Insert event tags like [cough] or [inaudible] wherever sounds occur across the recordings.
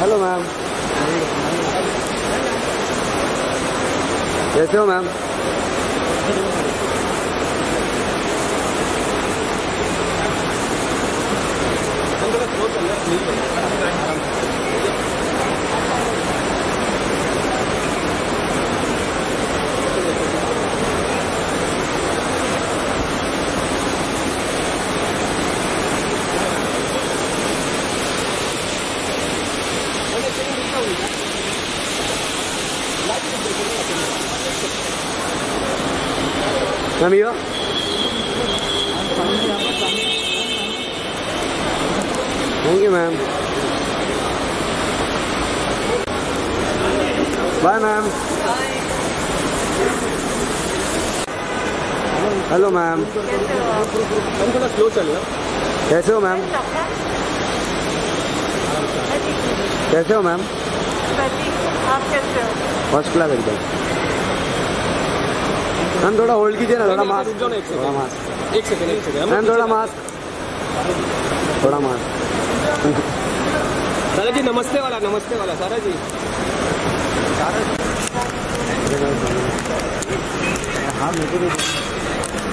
Hello ma'am कैसे हो ma'am ma'am yo you ma'am bye ma'am hello ma'am थोड़ा slow चल रहा कैसे हो मैम कैसे हो मैम आप कैसे हो? फ़र्स्ट क्लास एकदम। मैम थोड़ा होल्ड कीजिए ना थोड़ा मास्क ना एक थोड़ा मास्क एक सेकंड एक सेकंड मैम थोड़ा मास्क थोड़ा मास्क [laughs] सारा जी नमस्ते वाला नमस्ते वाला सारा जी। हाँ मेरे को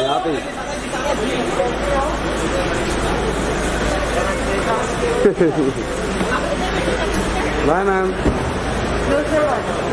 यहाँ पे बाय मैम दूसरे वाले